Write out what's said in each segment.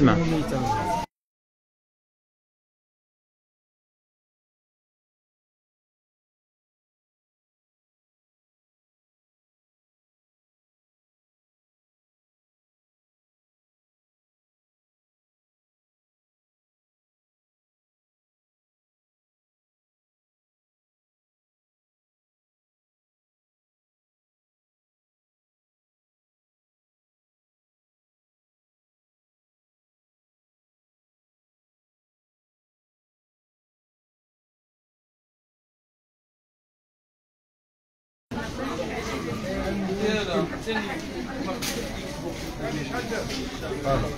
島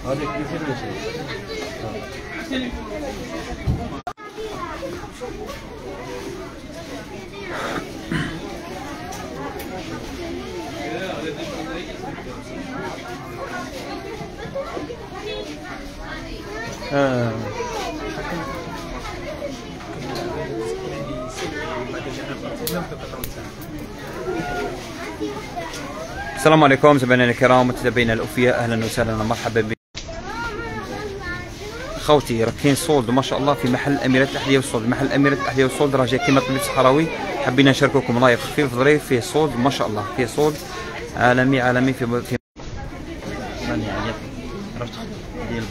هذا كيف آه. السلام عليكم سبعنا الكرام متابعينا الأوفياء. أهلا وسهلا. ومرحبا بكم خوتي راكين صولد ما شاء الله في محل أميرة الأحذية والصولد. محل أميرة الأحذية والصولد راه جاي كيما طبيب صحراوي حبينا نشاركوكم لايف خفيف ظريف فيه صولد. ما شاء الله فيه صولد. عالمي عالمي في في ديال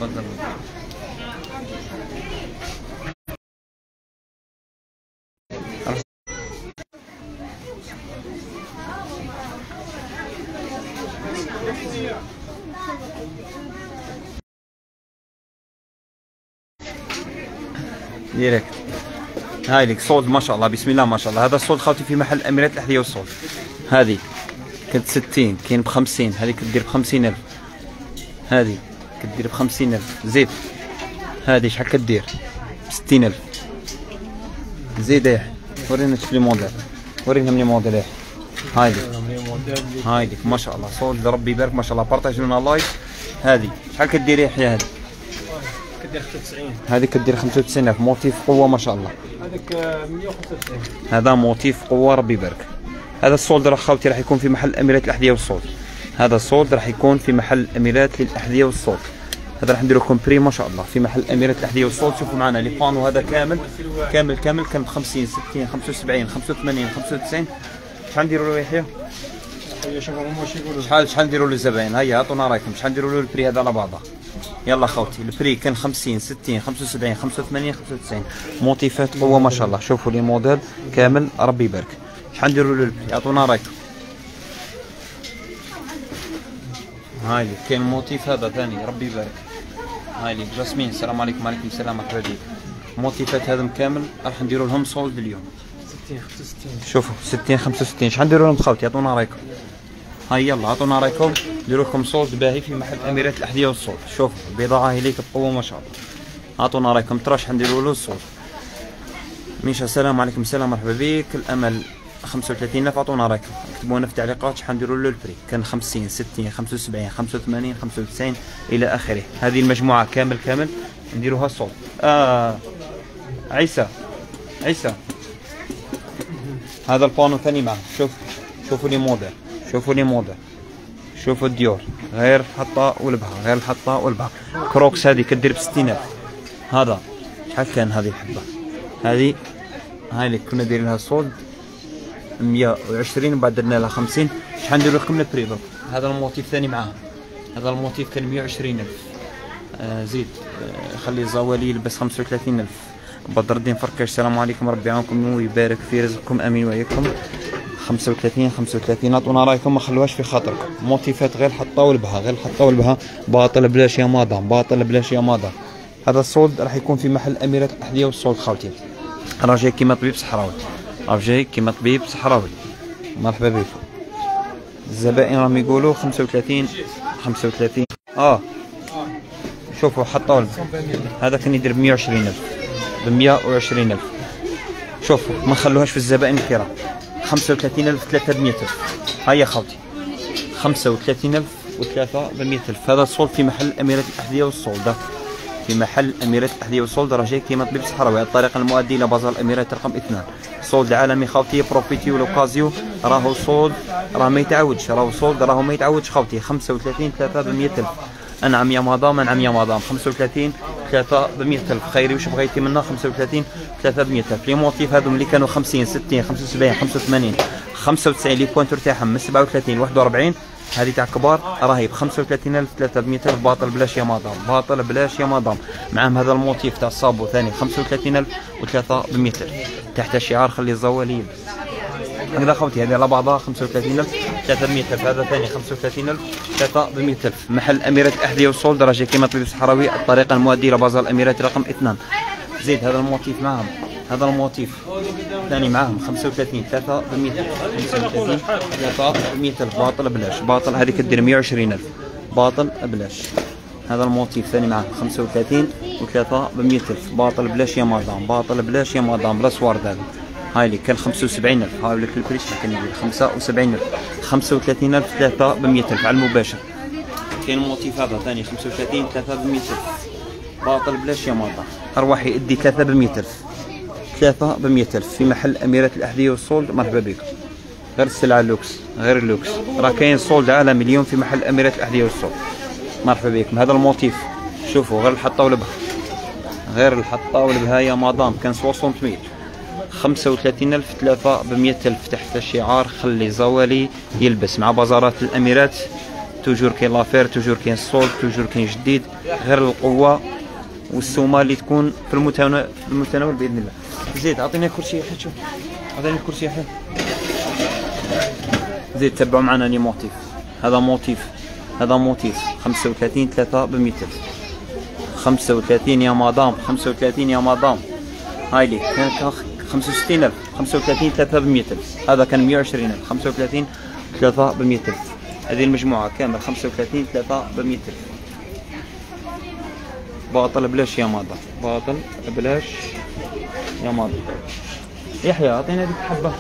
direct. هاي لك solde ما شاء الله بسم الله ما شاء الله. هذا ال solde خاوتي في محل اميرات الاحذيه وال solde هذه كنت 60 كاين ب 50 هذه كدير ب 50000 هذه كدير ب 50000 زيد. هذه شحال كدير؟ ب 60000 زيد إيه ورينا شوف les modèles ورينا les modèles إيه. هاي لك. هاي لك. ما شاء الله. solde ربي يبارك. ما شاء الله. بارطاجوا لنا live. هذه. شحال كدير يحيى هذه. كدير 95 هذه كدير 95000 motif قوة ما شاء الله. هذاك 195 هذا motif قوة ربي يبارك. هذا ال solde راح خاوتي راح يكون في محل أميرات الأحذية وال solde. هذا ال solde راح يكون في محل أميرات للاحذيه وال solde. هذا راح نديرو لكم prix ما شاء الله في محل أميرات الأحذية وال solde. شوفوا معنا le panneau هذا كامل. كامل كامل. كان ب 50 60 75 85 95 شحال نديروا له يحيى؟ يقولوا. شحال شحال نديروا للزباين هيا عطونا رايكم. شحال نديروا له ال prix هذا على بعضه؟ يلا خوتي ال prix كان 50 60 75 85 95 موتيفات قوة ما شاء الله. شوفوا les modèles كامل ربي يبارك. شحال نديروا له ال prix؟ عطونا رايكم. هاي كاين motif هذا ثاني ربي يبارك. هاي لي جاسمين السلام عليكم وعليكم السلام مرحبا بك. موتيفات هذم كامل راح نديروا لهم solde اليوم. 60 65 شوفوا 60 65 شحال نديروا لهم خوتي؟ عطونا رايكم. هاي يلا عطونا رايكم. لكم صوت باهي في محل اميرات الأحذية والصوت. شوفوا البضاعه هي ليك بقوه ما شاء الله. عطونا رأيكم. ترى شحال نديروا له الصوت. ميشا السلام عليكم. السلام مرحبا بك. الأمل 35000 عطونا رأيكم. اكتبوا لنا في التعليقات شحال نديروا له البري. كان 50 60 75 85 95 إلى آخره. هذه المجموعة كامل كامل. نديروها صوت آه عيسى. عيسى. هذا ال panneau ثاني معه شوف. شوفوا les modèles شوفوا les modèles شوفوا الديور غير الحطة والبها غير الحطة والبها Crocs هذه كدير ب 60000 هذا شحال كان هذه الحبة هذه هاي اللي كنا دايرين لها solde 120 وبعد درنا لها 50 شحال نديرو لكم ال prix هذا ال motif ثاني معاها. هذا الموتيف كان 120000 آه زيد آه خلي الزوالي يلبس 35000 بدر الدين فركش السلام عليكم ربي يعاونكم ويبارك في رزقكم آمين وإياكم. 35 35 عطونا رايكم ما خلوهاش في خاطركم موتيفات غير حطها والبها غير حطها والبها. باطل بلاش يا ماضى باطل بلاش يا ماضى هذا الصولد راح يكون في محل أميرة الأحذية والصولد خاوتي. راه جاي كيما طبيب صحراوي. راه جاي كيما طبيب صحراوي. مرحبا بكم الزبائن راهم يقولوا 35 35 آه. شوفوا حطوا هذا كان يدير ب 120000 ب 120000 شوفوا ما نخلوهاش في الزبائن الكرام. 35000 3 ب 100000 هيا خوتي. 35000 و3 ب 100000 هذا الصولد في محل أميرة الأحذية والصولد. في محل أميرة الأحذية والصولد راه جاي كيما طبيب صحراوي. الطريق المؤدي إلى بازار الاميرات رقم اثنان. solde عالمي خوتي بروفيتيو l'occasion راهو solde راه ما يتعاودش. راهو solde راهو ما يتعاودش خوتي. 35 3 ب 100000 أنعم يا مدام أنعم يا مدام 35 3 ب 100000 خيري وش بغيتي منا 35 3 ب 100000 les motifs هذو اللي كانوا 50 60 75 85 95 les pointures تاعهم من 37 ل 41 هذه تاع كبار راهي ب 35000 3 ب 100000 باطل بلاش يا مدام باطل بلاش يا مدام معاهم هذا الموتيف تاع الصابو ثاني 35000 و3 ب 100000 تحت شعار خلي الزوال يلبس هكذا خوتي هذه على بعضها 35000 300000 هذا ثاني 35000 3 ب 100000 محل اميرات الاحذيه والصول درجة كيما طبيب الصحراوي الطريقة المؤدية إلى بازار الأميرات رقم 2 زيد هذا الموتيف معاهم. هذا الموتيف ثاني معاهم 35 3 ب 100000 35 3 ب 100000 باطل بلاش باطل هذيك كدير 120000 باطل بلاش هذا ال motif ثاني معاه 35 و3 ب 100000 باطل بلاش يا مدام. باطل بلاش يا مدام. بلا سوارد هذا. هاي اللي كان 75000 هاي لك ال prix شحال كان يقول 75000 35000 3 ب 100000 على المباشر. كاين motif هذا ثاني 35 3 ب 100000 باطل بلاش يا مدام ارواحي ادي 3 ب 100000 3 ب 100000 في محل اميرات الأحذية وال solde مرحبا بكم غير السلعة لوكس غير اللوكس. راه كاين solde على مليون في محل اميرات الأحذية وال solde مرحبا بكم هذا ال motif. شوفوا غير الحطة والبها. غير الحطة والبها يا مدام كان 60000 35 ألف تلافة ب 100 ألف تحت شعار خلي زوالي يلبس مع بازارات الأميرات. toujours كاين l'affaire toujours كاين ال solde toujours كاين جديد غير القوة والسومه اللي تكون في المتناول بإذن الله. زيد أعطيني كرسي يا شوف أعطيني كرسي يا زيد تبعوا معنا les motifs. هذا motif. هذا motif. 35 3 ب 100 ألف. 35 يا مدام 35 يا مدام. هاي لي. 65000 35 3 ب 100000 هذا كان 120000 35 3 ب 100000 هذه المجموعة كامل 35 3 ب 100000 باطل بلاش يا مدام باطل بلاش يا مدام يحيى أعطينا هذيك حبة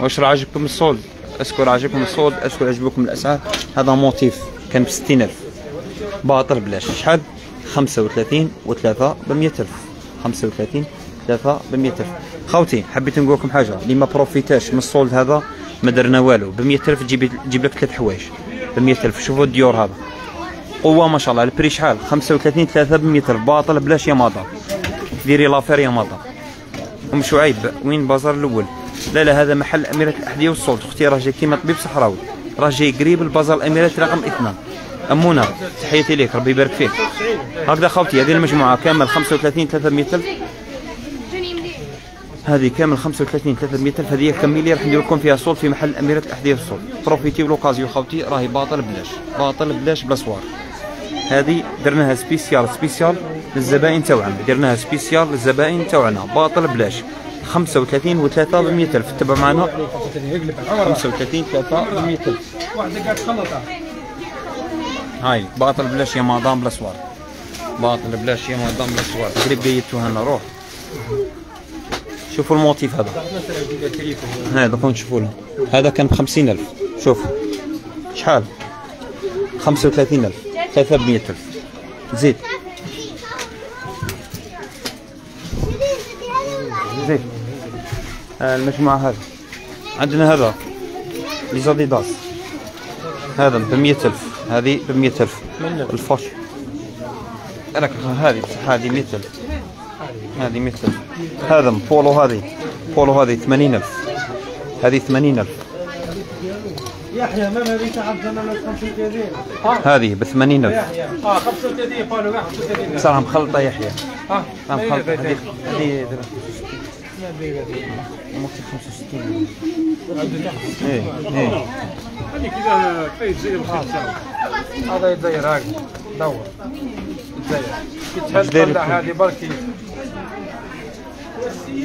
واش راه عجبكم ال solde؟ est-ce que راه عجبكم ال solde؟ est-ce que عجبكم الأسعار؟ هذا motif كان ب 60000 باطل بلاش شحال 35 و3 ب 100000 35 3 ب 100000 خوتي حبيت نقول لكم حاجة. اللي ما بروفيتاش من ال solde هذا ما درنا والو. ب 100000 تجيب تجيب لك ثلاث حوايج. ب 100000 شوفوا الديور هذا. قوة ما شاء الله. ال prix شحال؟ 35 3 ب 100000 باطل بلاش يا مدام ديري l'affaire يا مدام أم شعيب وين بازار الأول؟ لا لا هذا محل أميرة الأحذية وال solde. أختي راه جاي كيما طبيب صحراوي. راه جاي قريب البازار الأميرات رقم اثنان. أمونا تحياتي ليك ربي يبارك فيك. هكذا خوتي هذه المجموعة كامل 35 300000 هذه كامل 35 300000 هذه كمليه راح ندير لكم فيها solde في محل أميرة الاحذيه ال solde. بروفيتيو l'occasion خوتي راهي باطل بلاش. باطل بلاش بلا صوارد هذه درناها spécial spécial للزبائن تاوعنا درناها spécial للزبائن تاوعنا باطل بلاش. 35 و3 ب 100000 تبع معنا؟ 35 3 ب 100000 واحدة قاعد تخلطها هاي باطل بلاش يا مدام بلا صوار باطل بلاش يا مدام بلا صوار قريب قيدتوها لنا روح. شوفوا الموتيف هذا. هذا كون تشوفوا له. هذا كان ب 50000 شوف. شحال 35000 3 ب 100000 زيد زيد آه، المجموعة هذه. عندنا هذا. ليزاديداس هذا ب 100000 هذه ب 100000 الفرش. لك هذه هذه 100000 هذه. 100000 هذا بولو هذه. بولو هذه 80000 هذه 80000 يحيى من هذه زمان 35 هذه ب 80000 يحيى. آه 35 قالوا كاع 35 صراحة مخلطة يحيى. آه لا مخلطة هذه هذه إيه إيه. هذه كذا كفايه هذا يتزير هاك. دور. يتزير كي تحل داير تطلع هذه بركي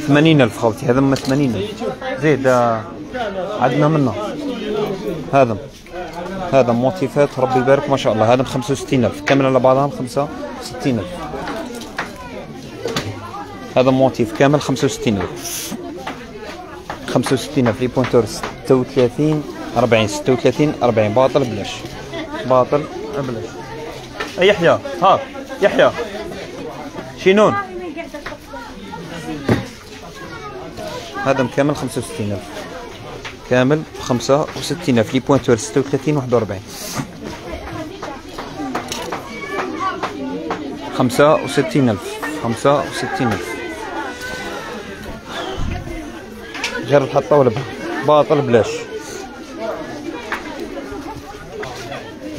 80000 خوتي هذا ما 80000 زيد آه، عندنا منه. هذا. هذا موتيفات ربي يبارك ما شاء الله. هذا ب 65000 كامل على بعضهم 65000 هذا motif كامل 65000 65000 les pointures 36 40 36 40 باطل بلاش. باطل بلاش. أي يحيى؟ ها يحيى. sinon هذا مكمل 65000 كامل ب 65000 les pointures 36 41 65000 65000 غير الحطة ولا باطل بلاش.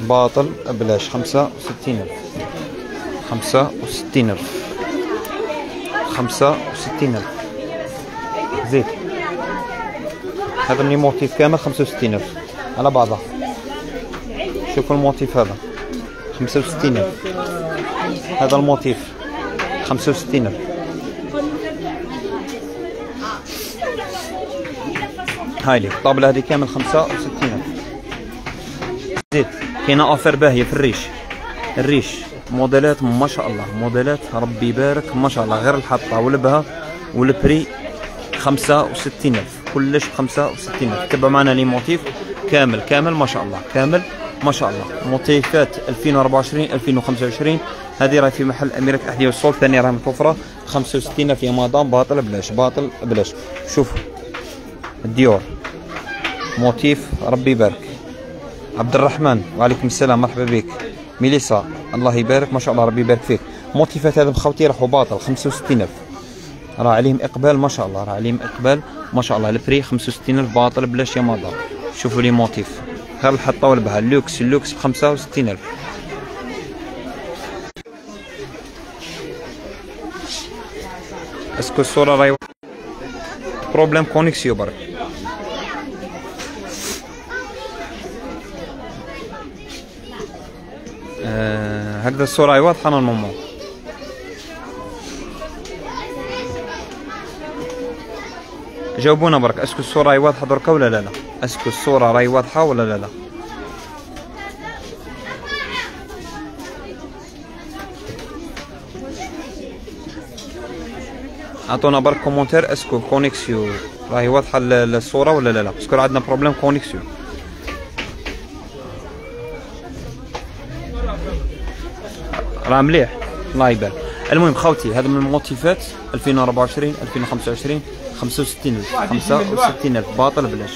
باطل بلاش خمسة وستين ألف. خمسة وستين ألف. خمسة وستين ألف. زيد هذا من موتيف كامل خمسة وستين ألف. على بعضها. شوفوا ال motif هذا؟ خمسة وستين ألف. هذا ال motif. خمسة وستين ألف. هاي لي. الطابلة هذه كامل خمسة وستين ألف. زيد كاينة offre باهية في الريش. الريش موديلات ما شاء الله موديلات ربي يبارك ما شاء الله غير الحطه والبها وال prix 65000 كلش ب 65000 تبع معنا les motifs كامل كامل ما شاء الله كامل ما شاء الله. موتيفات 2024 2025 هذه راهي في محل أميرة الاحذيه وال solde ثاني راهي متوفرة. 65000 يا مدام باطل بلاش باطل بلاش. شوفوا ال Dior. motif ربي يبارك. عبد الرحمن وعليكم السلام مرحبا بك ميليسا الله يبارك ما شاء الله ربي يبارك فيك موتيفات هذوما خوتي راحوا باطل 65000 راه عليهم اقبال ما شاء الله راه عليهم اقبال ما شاء الله ال prix 65000 باطل بلاش يا مدام شوفوا les motifs غير الحطه والبها ال luxe ال luxe ب 65000 est-ce que الصورة راهي problème connexion برك هكذا الصورة واضحة normalement جاوبونا برك est-ce que الصورة راهي واضحة دركا ولا لا لا؟ est-ce que الصورة راهي واضحة ولا لا لا؟ عطونا برك commentaire est-ce que connexion راهي واضحة الصورة ولا لا لا؟ parce que عندنا problème connexion. راه مليح. الله يبارك. المهم خوتي هذا من الموتيفات 2024 2025 65000 65000 باطل بلاش.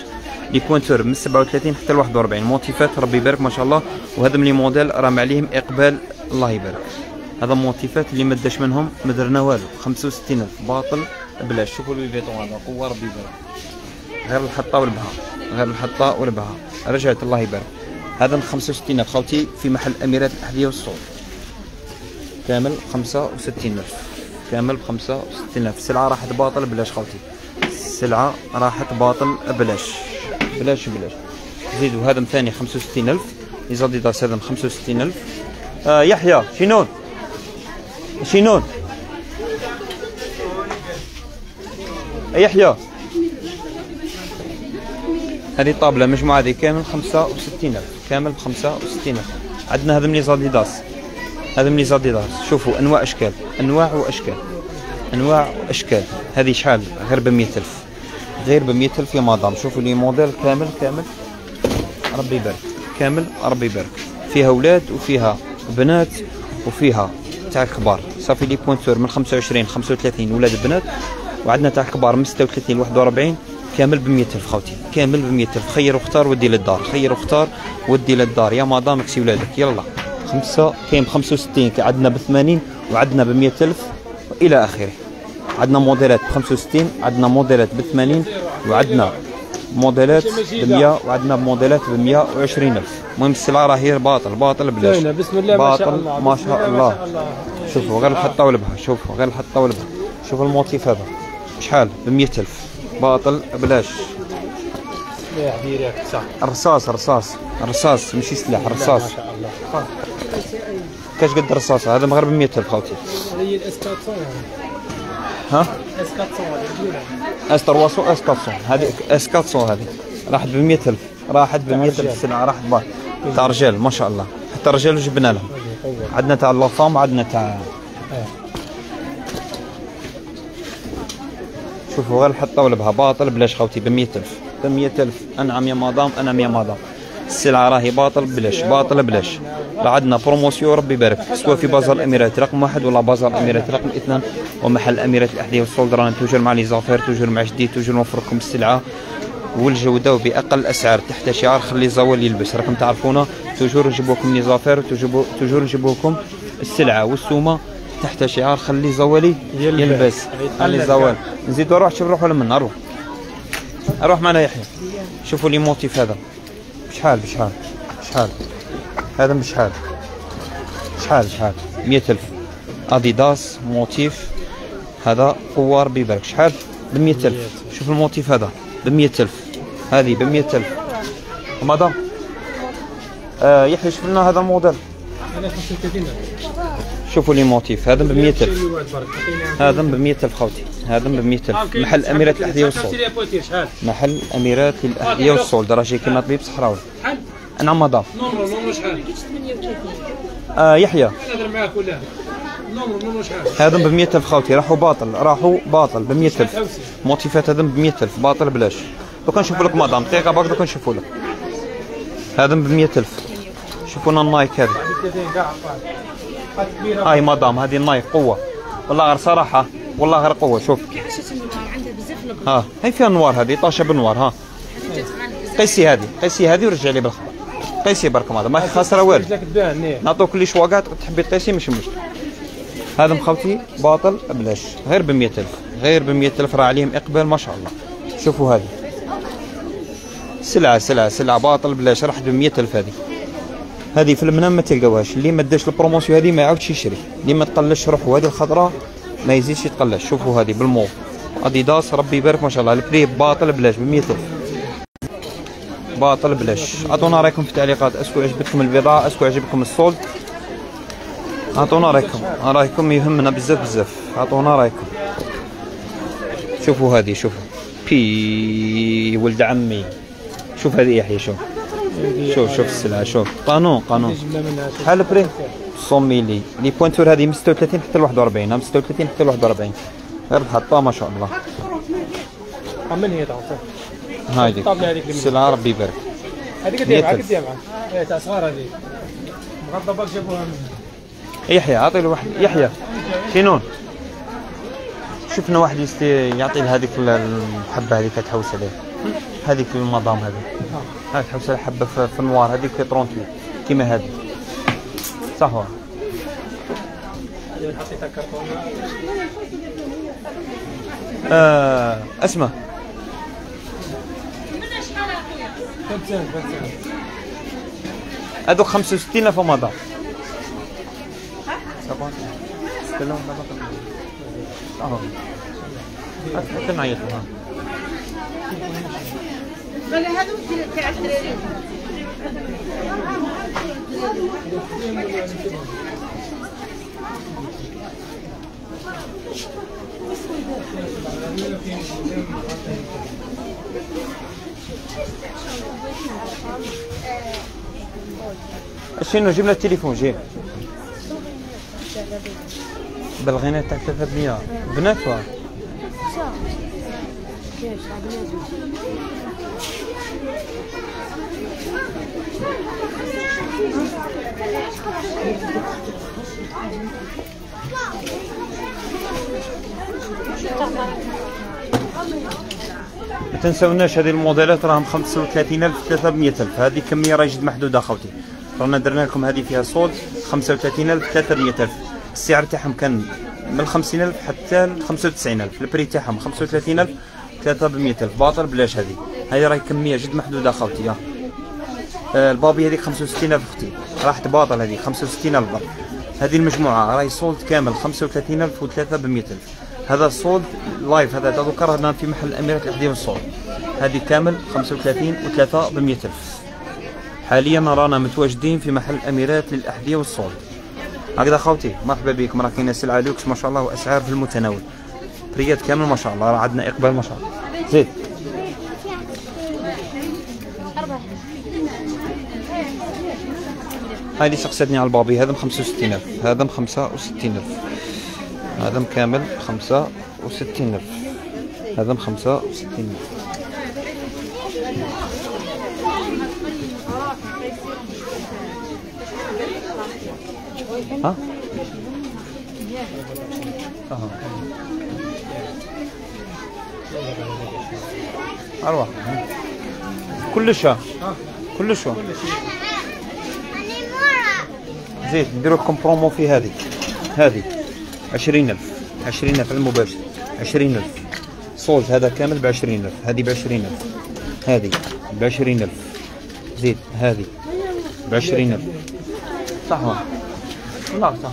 les pointures من 37 حتى ل 41 موتيفات ربي يبارك ما شاء الله. وهذا من les modèles راه عليهم إقبال. الله يبارك. هذا موتيفات اللي ما داش منهم ما درنا والو. 65000 باطل بلاش. شوفوا les Vuitton هذا قوة ربي يبارك. غير الحطة والبها غير الحطة والبها رجعت الله يبارك. هذا من 65000 خوتي في محل أميرات الاحذيه وال solde كامل بخمسة وستين ألف. كامل بخمسة وستين ألف. السلعة راحت باطل بلاش خوتي السلعة راحت باطل بلاش. بلاش بلاش. زيدوا هذا ثاني خمسة وستين ألف. إزاديداس هذا خمسة وستين ألف. آه يحيى شينون شينون يحيى. هذه طابلة مجموعة هذه كامل خمسة وستين ألف. كامل بخمسة وستين ألف. عندنا هذوما les Adidas هذوما les Adidas شوفوا أنواع أشكال أنواع وأشكال أنواع وأشكال. هذه شحال؟ غير ب ألف. غير ب ألف يا مدام. شوفوا les modèles كامل كامل. ربي يبارك. كامل ربي يبارك. فيها أولاد وفيها بنات وفيها تاع كبار. صافي les pointures من 25 35 ولاد بنات. وعندنا تاع كبار من 36 ل 41 كامل ب ألف خوتي. كامل ب ألف. خير واختار ودي للدار. خير واختار ودي للدار. يا مدام اكسي ولادك. يلا. خمسة كاين ب 65 عندنا ب 80 وعندنا ب 100 ألف إلى آخره. عندنا موديلات ب 65 عندنا موديلات ب 80 وعندنا موديلات ب 100 وعندنا موديلات ب 120 ألف. المهم السلعة راهي باطل باطل بلاش. بسم الله ما شاء الله ما شاء الله شوفوا غير الحطة ولبها شوفوا غير الحطة ولبها شوفوا الموتيف هذا. شحال؟ ب 100 ألف. باطل بلاش. الرصاص الرصاص الرصاص ماشي سلاح الرصاص ما شاء الله. كاش قد الرصاصة هذا مغرب 100 ألف خوتي هذه الاس 400 ها؟ اس 400 اس 300 اس 400 هذه اس 400 هذه. راحت ب 100 ألف. راحت ب 100 الف السلعة راحت تاع رجال ما شاء الله. حتى الرجال جبنا لهم. عندنا تاع لافام عندنا تاع شوفوا غير الحطة والبها باطل بلاش خوتي ب 100 ألف. ب 100 ألف. أنعم يا مدام أنعم يا مدام. السلعة راهي باطل بلاش باطل بلاش. راه عندنا promotion ربي يبارك. سواء في بازار الاميرات رقم واحد ولا بازار الاميرات رقم اثنان ومحل الاميرات الاحذيه وال solde رانا toujours مع les affaires toujours مع جديد toujours نوفر لكم السلعة والجودة وباقل الاسعار تحت شعار خلي زوالي يلبس. راكم تعرفونا toujours نجيبو لكم les affaires toujours نجيبو لكم السلعة والسومة. تحت شعار خلي زوالي يلبس. يلبس. خلي زوالي نزيدو روح شوف روحوا لمنا روح روح معنا يحيى. شوفوا les motifs هذا. بشحال بشحال بشحال هذا بشحال شحال؟ شحال 100000 أديداس motif هذا قوة ربي يبارك شحال؟ ب 100000 شوف ال motif هذا ب 100000 هذه ب 100000 مدام آه يحيى شوف لنا هذا الموديل أنا 35 شوفوا لي موتيف. هذا ب 100000 اللي واحد برك عطيني هذا ب 100000 خوتي. هذا ب 100000 محل أميرات الأحذية والصول. محل أميرات الأحذية والصول. راجي كيما طبيب صحراوي. شحال؟ نعم مدام نمرو نمرو شحال؟ آه يحيى. نهضر معاك ولا؟ هذا ب 100000 خوتي. راحوا باطل. راحوا باطل. ب 100000 موتيفات هذا ب 100000 باطل بلاش. دوكا نشوفوا لك مدام. دقيقة باك دوكا نشوفوا لك. هذا ب 100000 شوفوا لنا النايك هذه 30 كاع عطاك هاد كبيره هاي مدام هذه النايك قوة. والله غير صراحة والله غير قوة شوف. ها هاي فيها نوار هذه طاشة بالنوار ها. جات معنا بزاف. قيسي هذه قيسي هذه ورجع لي بالخبر. قيسي برك مدام ما خاسره والو. نيه نعطوك لي شواقات تحبي تقيسي ماشي مشكل. هذا مخوتي باطل بلاش. غير ب 100000 غير ب 100000 راه عليهم إقبال ما شاء الله. شوفوا هذه. سلعة سلعة سلعة باطل بلاش راح ب 100000 هذه. هذه في المنام ما تلقاوهاش. اللي ما داش ال promotion هذه ما يعاودش يشري. اللي ما تقلش روحه هذه الخضراء ما يزيدش يتقلش. شوفوا هذه بالموف اديداس ربي يبارك ما شاء الله. ال prix باطل بلاش ب 100000 باطل بلاش. أعطونا رأيكم في التعليقات. est-ce que عجبتكم البضاعة est-ce que عجبكم ال solde أعطونا رأيكم. رأيكم يهمنا بزاف بزاف. أعطونا رأيكم. شوفوا هذه شوفوا. بي ولد عمي. شوف هذه يحيى شوف. شوف شوف السلعة شوف. قانون قانون. شحال ال prix. 100 mille. les pointures هذه من 36 حتى ل 41 من 36 حتى ل 41 غير الحطه ما شاء الله. من هي هايديك السلعة ربي يبارك. هذيك إيه معاك 100,000. قد معاك تاع صغار هذيك مغطى باك جابوها يحيى عطي له واحد يحيى. شنون شفنا واحد يستي يعطي هذيك الحبة هذيك تحوس عليه. هذيك المدام هذيك هاي على حبة في النوار هذيك في 38 كيما هذه. صح هذه كرتونه آه أسمع. 25 25 هذوك 65 الف آه. حتى نعيط لها بلا هذا تاع الدراري شنو؟ جبنا التليفون جيب بالغينا تاع 300 بنات واه ما تنساوناش هذه الموديلات راهم 35000 300000 هذه كمية راهي جد محدودة أخوتي. رانا درنا لكم هذه فيها solde 35000 300000 السعر تاعهم كان من 50000 حتى ل 95000 ال prix تاعهم 35000 300000 باطل بلاش هذه. هذه راهي كمية جد محدودة أخوتي. البابي هذيك 65000 أختي. راحت باطل هذه 65000 برك هذه المجموعة راهي solde كامل 35000 و3 ب 100000 هذا solde live هذا دوكا رانا في محل اميره الاحذيه وال solde هذه كامل 35 و3 ب 100000 حاليا رانا متواجدين في محل اميرات للاحذيه والصولد هكذا خوتي مرحبا بكم. راه كاينة سلعه لوكس ما شاء الله وأسعار في المتناول. بريات كامل ما شاء الله راه عندنا إقبال ما شاء الله. زيد. هذه سقستني على البابي هذا ب 65000 هذا ب 65000 هذا كامل 65000 هذا ب 65000 ها؟ أها. أروح كلش ها ها زيد نديرو لكم برومو في هذه. هذه. عشرين ألف. عشرين ألف على المباشر. عشرين ألف. صوز هذا كامل بعشرين ألف. هذه بعشرين ألف. هذه بعشرين ألف. زيد هذه بعشرين ألف. صح؟ ولا لا صح.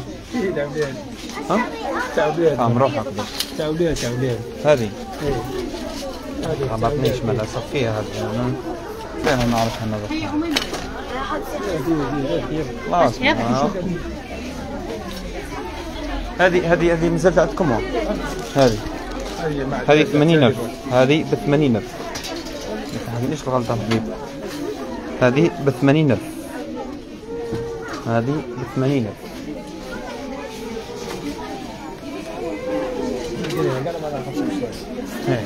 ها؟ تعبان فاهم روحك بس. تعبان تعبان هذه. إيه. هذه ما بعطنيش مالا صفيها هذه. أنا فين نعرف أنا ما- هذه هذه هذه نزلت عندكم. هذه. هذه مع هذه 80000 هذه ب 80000 ما تحكيليش الغلطة؟ حبيبي هذه ب 80000 هذه ب 80000 قال ما لها 25 هاي.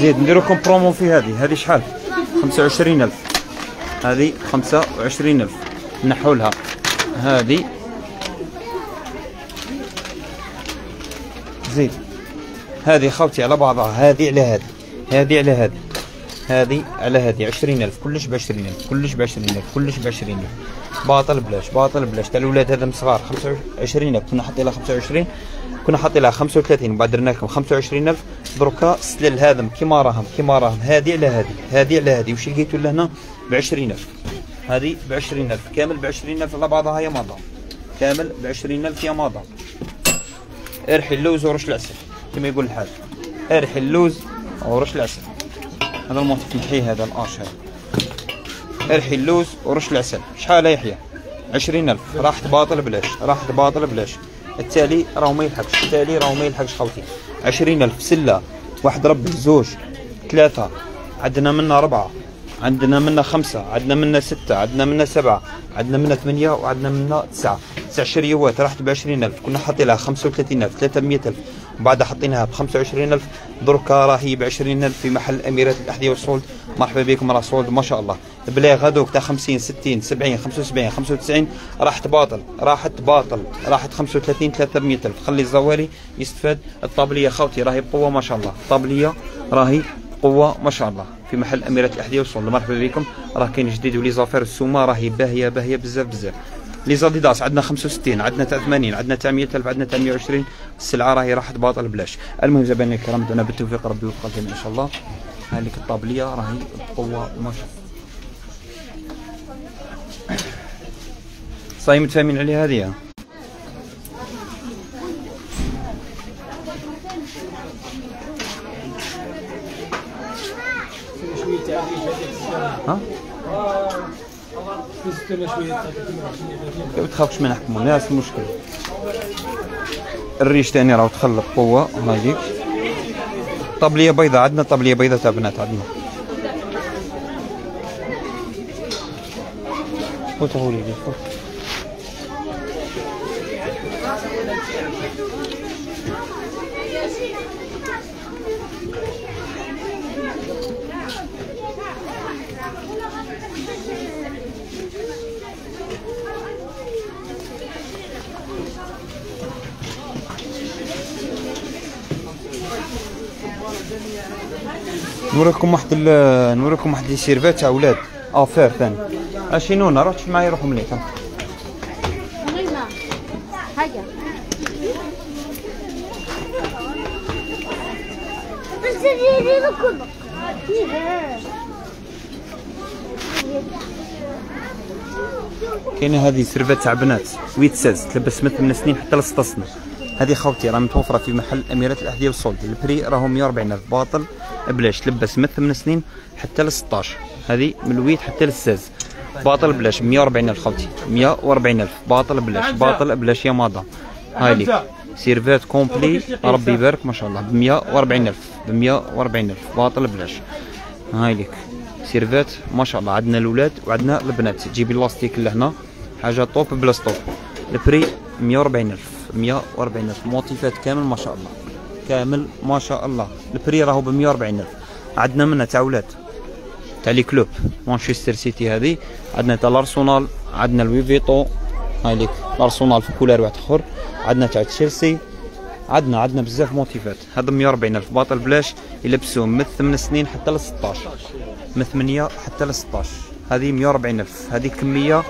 زيد ندير لكم برومو في هذه. هذه شحال؟ 25000 هذه 25000 نحوا لها هذه. زيد هذه خوتي على بعضها. هذه على هذه. هذه على هذه. هذه على هذه. 20000 كلش ب 20000 كلش ب 20000 كلش ب 20000 باطل بلاش باطل بلاش. تاع الاولاد هذا صغار 25000 كنا حاطين لها 25 كنا حاطين لها 35 وبعد درنا لكم 25000 دركا سلل هذم كيما راهم كيما راهم هذه على هذه هذه على هذه وش لقيتوا لهنا ب 20000 هذه ب 20000 كامل ب 20000 على بعضها يا ماضى كامل ب 20000 يا ماضى ارحي اللوز ورش العسل. كما يقول الحاج. ارحي اللوز ورش العسل. هذا ال motif نحيه هذا الارش هذا. ارحي اللوز ورش العسل. شحال يحيى؟ عشرين ألف راحت باطل بلاش. راحت باطل بلاش. التالي راهو ما يلحقش. التالي راهو ما يلحقش خوتي عشرين ألف سلة واحد ربي زوج ثلاثة عندنا منا أربعة عندنا منا خمسة عندنا منا ستة عندنا منا سبعة عندنا منا ثمانية وعندنا منا تسعة. تسع شريوات راحت بعشرين ألف. كنا حاطين لها خمسة وثلاثين ألف ثلاثة مية ألف. وبعدها بخمسة وعشرين ألف. دركا راهي بعشرين ألف في محل أميرات الأحذية والصولد مرحبا بكم راه صولد ما شاء الله. بلاغ هذوك تاع 50 60 70 75 95 راحت باطل راحت باطل. راحت 35 300 ألف. خلي الزواري يستفاد. الطابلية خوتي راهي بقوة ما شاء الله. الطابلية راهي قوة ما شاء الله. في محل أميرات الأحذية والصولد مرحبا بكم. راه كاين جديد ولي زافير السومة راهي باهية باهية بزاف بزاف. لي زاديداس عندنا 65 عندنا تاع 80 عندنا تاع 100 ألف عندنا تاع 120 السلعة راهي راحت باطل بلاش. المهم زبائن الكرام دعنا بالتوفيق ربي يوفق إن شاء الله. هذيك الطابلية راهي بقوة ما شاء الله. صايم متفاهمين عليها هذه ها؟ شوية تعريف هذيك الساعة ها نزلت لنا شوية تعريف ما تخافش ما نحكموا ناس المشكل الريش تاني راهو تخلق قوة هذيك طبلية بيضاء عندنا طبلية بيضاء تاع بنات عندنا. فوت هولي لي. نوريكم واحد نوريكم واحد ال survêt تاع أولاد افير ثاني أشي نونا روح معايا روحوا مليح. كاينة هذه survêt تاع بنات. huit seize تلبس من 8 سنين حتى ل 6 سنين هذه خوتي راه متوفرة في محل اميرات الاحذيه وال solde ال prix راهو 140 الف باطل بلاش لبس من 8 سنين حتى ل 16 هذه من ال huit حتى ل 16 باطل بلاش 140 ألف خوتي. 140 ألف. باطل بلاش باطل بلاش يا مادا هاي ليك. survêt complet ربي يبارك ما شاء الله. ب 140 ألف. ب 140 ألف. باطل بلاش. هاي ليك. survêt ما شاء الله. عندنا الأولاد وعندنا البنات. تجيبي اللاستيك لهنا. حاجة top بلا stop. ال prix 140 ألف. 140 الف موتيفات كامل ما شاء الله. كامل ما شاء الله. ال prix راهو ب 140 الف عندنا منها تاع ولاد. تاع les clubs. مانشستر سيتي هذه. عندنا تاع الأرسنال. عندنا Louis Vuitton هاي ليك. الأرسنال في couleur واحد آخر. عندنا تاع تشيلسي. عندنا عندنا بزاف موتيفات هذا 140 الف باطل بلاش. يلبسوه من 8 سنين حتى ل 16 من 8 حتى ل 16 هذه 140 الف هذه كمية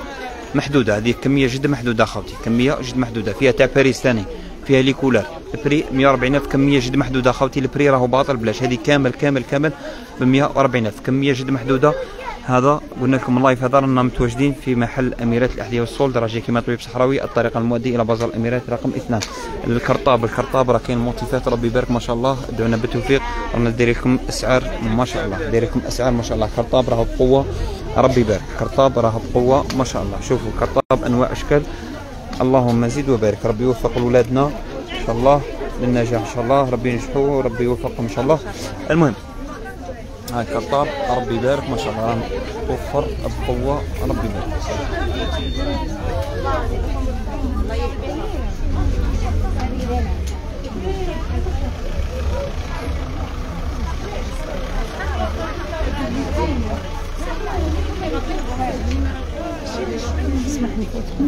محدودة. هذه كمية جد محدودة أخوتي. كمية جد محدودة. فيها تاع باريس ثاني. فيها les couleurs ال prix 140 ألف كمية جد محدودة أخوتي. ال prix راهو باطل بلاش. هذه كامل كامل كامل ب 140 ألف. كمية جد محدودة. هذا قلنا لكم ال live هذا رانا متواجدين في محل أميرات الأحذية وال solde درجه كيما طبيب صحراوي الطريق المؤدي إلى بازار الأميرات رقم اثنان. ال cartable ال cartable راه كاين موتيفات ربي يبارك ما شاء الله ادعونا بالتوفيق. رانا ندير لكم أسعار ما شاء الله ندير لكم أسعار ما شاء الله. cartable راهو بقوة ربي يبارك. cartable راهو بقوة ما شاء الله. شوفوا cartable أنواع أشكال. اللهم زد وبارك. ربي يوفق ولادنا. إن شاء الله للنجاح إن شاء الله. ربي ينجحوا ربي يوفقهم إن شاء الله. المهم هاي كرطاب ربي يبارك ما شاء الله. توفر بقوة ربي يبارك.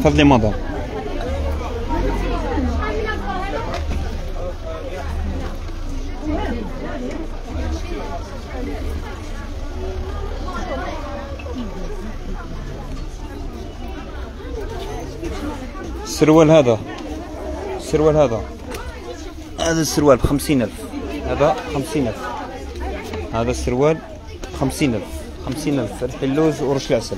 تفضلي مدام السروال هذا؟ السروال هذا. هذا السروال بخمسين ألف. هذا خمسين ألف. هذا السروال بخمسين ألف. خمسين ألف. ريح اللوز ورش العسل.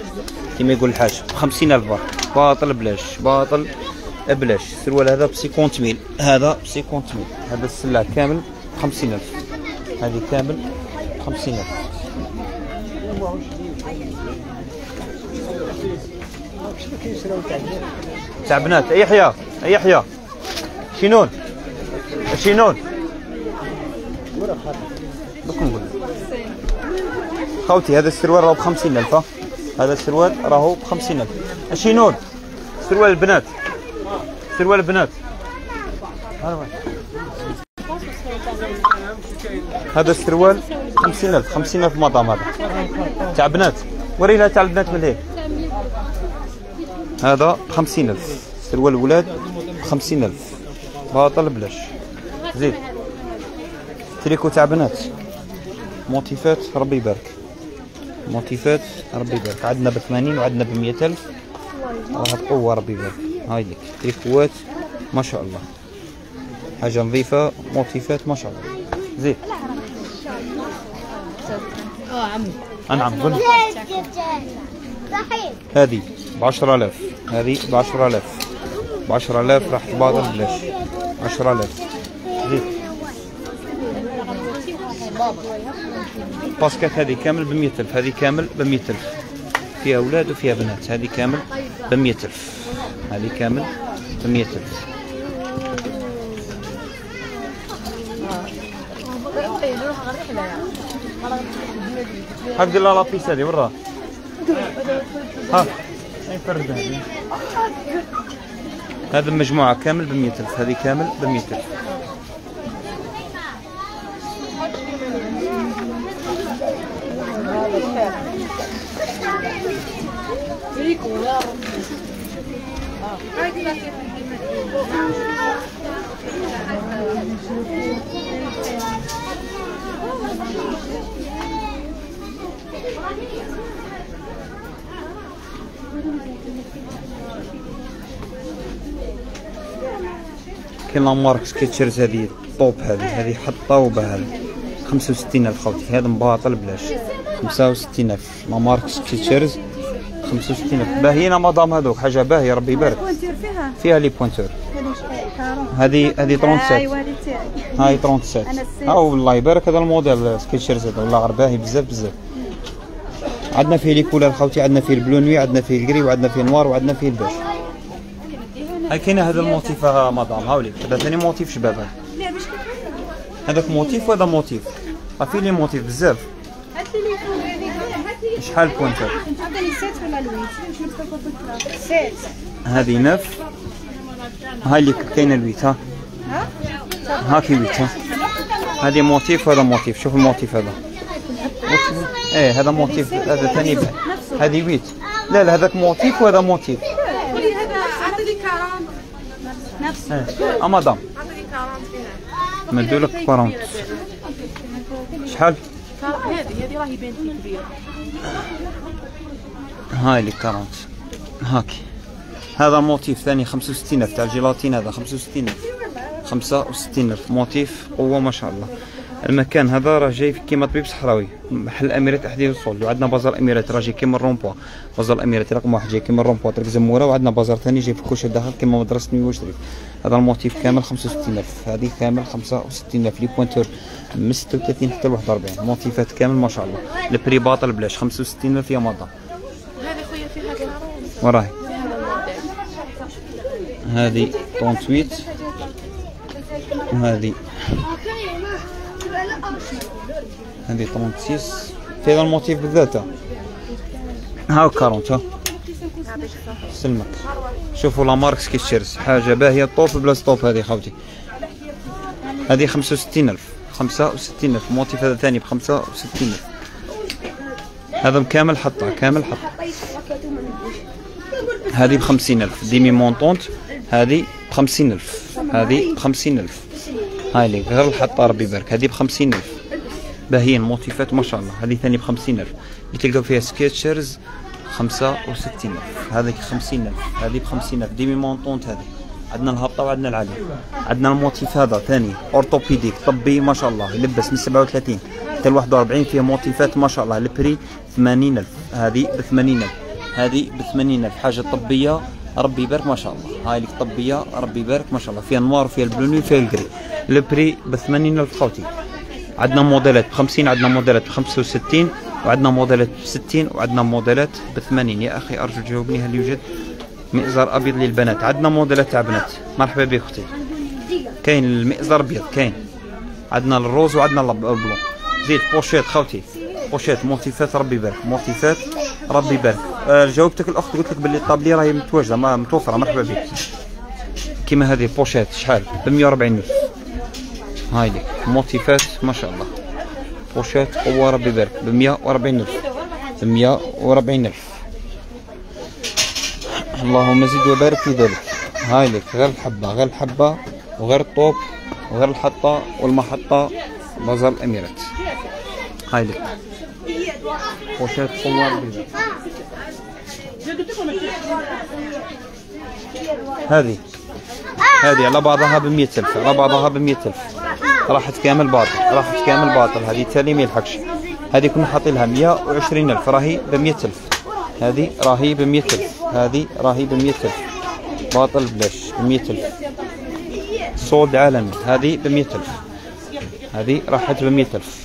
كما يقول الحاج بخمسين ألف برك باطل بلاش باطل بلاش. السروال هذا ب cinquante mille. هذا ب cinquante mille. هذا السلاح كامل بخمسين ألف. هذه كامل بخمسين ألف. تاع بنات. أي يحيى أي يحيى شينون شينون دوك نقول. خوتي هذا السروال راهو ب 50000 ها؟ هذا السروال راهو ب 50000 شينون سروال البنات. سروال البنات. هذا السروال 50000 50000 مطعم هذا تاع بنات. ورينا تاع البنات من هيك. هذا بخمسين ألف. سروال الولاد بخمسين ألف. باطل بلاش. زيد. تريكو تاع بنات. موتيفات ربي يبارك. موتيفات ربي يبارك. عندنا ب 80 وعندنا ب 100 ألف. راه بقوة ربي يبارك. هاي لك. تريكوات ما شاء الله. حاجة نظيفة موتيفات ما شاء الله. زيد. آه عمي. قل صحيح هذه ب 10000 هذه ب 10000 ب 10000 راح تبادل بلاش. 10000 زيد باسكت هذه كامل ب 100000 هذه كامل ب 100000 فيها أولاد وفيها بنات. هذه كامل ب 100000 هذه كامل ب 100000 هاك لها لابيس هذه ورا ها. يفرد هذه هذا المجموعة كامل ب 100000 هذه كامل ب 100000 كاين la marque Skechers هذه top هذه هذه حاجة top هذه. 65000 خوتي هذا مباطل بلاش. 65000 la marque Skechers 65000 باهيين مدام هذوك حاجة باهية ربي يبارك. فيها؟ فيها les pointures هذه هذه 37 ايوا هذه تاعي هاي 37 أنا السيد. ها والله يبارك هذا الموديل Skechers هذا. والله غير باهي بزاف بزاف. عندنا فيه les couleurs خوتي عندنا فيه ال bleu nuit عندنا فيه ال gris وعندنا فيه ال noir وعندنا فيه البيج هاي كاين هذا ال motif ها مدام هاولي. هذا ثاني motif شباب هذا. لا باش هذاك motif وهذا motif. راه فيه les motifs بزاف. شحال pointure عطيني sept ولا l'huit شنو تكون sept هذه neuf. هاي اللي كاينة ال huit ها. هاكي huit ها. هذه motif وهذا motif. شوف ال motif هذا. إيه هذا motif. هذا ثاني هذه huit لا لا هذاك motif وهذا motif. نفس إيه. امادام مدوا لك 40 شحال؟ هذه هذه راهي بنتي كبيرة. هاي اللي 40 هاكي. هذا motif ثاني 65000 تاع الجيلاتين هذا 65000 65000 motif قوة ما شاء الله. المكان هذا راه جاي في كيما طبيب صحراوي. محل اميرات احذية ال solde. وعندنا بازار الاميرات راه جاي كيما الرومبوا بازار الاميرات رقم واحد جاي كيما الرومبوا طريق زموره وعندنا بازار ثاني جاي في كوشة داخل كيما مدرسة نيو شريف. هذا ال motif كامل 65000 هذه كامل 65000 les pointures من 36 حتى ل 41 موتيفات كامل ما شاء الله. ال prix باطل بلاش. 65000 يا مدام هذه خويا فيها وراهي. هذه 38 وهذه هذه 36 في هذا ال motif بالذات. ها. هاو 40 ها سلمك. شوفوا la marque Skechers حاجة باهية top بلا stop هذه خوتي هذه 65000 65000 motif هذا ثاني ب 65000 هذا كامل حطه كامل حطه. هذه ب 50000 demi-montante هذه ب 50000 هذه ب 50000 هاي اللي غير الحطة ربي يبارك. هذه ب 50000 باهيين موتيفات ما شاء الله. هذه ثاني ب 50000 اللي تلقاو فيها Skechers 65000 هذيك 50000 هذه ب 50000 demi-montante هذه. عندنا الهبطه وعندنا العالي عندنا ال motif هذا ثاني orthopédique طبي ما شاء الله. يلبس من 37 حتى ل 41 فيه موتيفات ما شاء الله. ال prix 80000 هذه ب 80000 هذه ب 80000 حاجة طبية ربي يبارك ما شاء الله. هاي لك طبية ربي يبارك ما شاء الله. فيها النوار وفيها ال bleu nuit وفيها ال gris ال prix ب 80000 خوتي عندنا موديلات ب 50 عندنا موديلات ب 65 وعندنا موديلات ب 60 وعندنا موديلات ب 80 يا أخي أرجو تجاوبني هل يوجد مئزر أبيض للبنات؟ عندنا موديلات تاع بنات. مرحبا بك أختي. كاين المئزر أبيض كاين. عندنا ال rose وعندنا ال blanc. زيد pochette خوتي. pochette موتيفات ربي يبارك. موتيفات ربي يبارك. آه جاوبتك الأخت قلت لك باللي ال tablier راهي متواجدة متوفرة. مرحبا بك. كيما هذه pochette شحال؟ ب 140 الف هاي لك موتيفات ما شاء الله. pochette قوة ربي يبارك. ب 140 ألف. ب 140 ألف. اللهم زد وبارك في ذلك. هاي لك غير الحبة غير الحبة وغير ال top وغير الحطة والمحطة بازار الأميرات هاي لك بوشيت قوة ربي يبارك. هذه. هذه على بعضها ب 100000 على بعضها ب 100000 راحت كامل باطل راحت كامل باطل. هذه تالي ما يلحقش هذه كنا حاطين لها 120000 راهي ب 100000 هذه راهي ب 100000 هذه راهي ب 100000 باطل بلاش ب 100000 صولد عالمي هذه ب 100000 هذه راحت ب 100000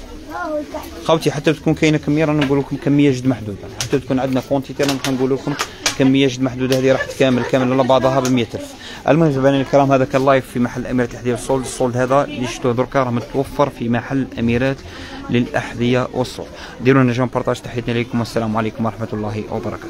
خوتي حتى تكون كاينة كمية رانا نقول لكم كمية جد محدودة. حتى تكون عندنا quantité رانا نقول لكم كمية جد محدودة هذه راحت كامل كامل على بعضها ب 100000 المهم زبائني الكرام هذا كان live في محل اميرات الأحذية وال solde ال solde هذا اللي شفتوه دركا راه متوفر في محل اميرات للأحذية وال solde. ديروا لنا partage تحياتنا لكم والسلام عليكم ورحمة الله وبركاته.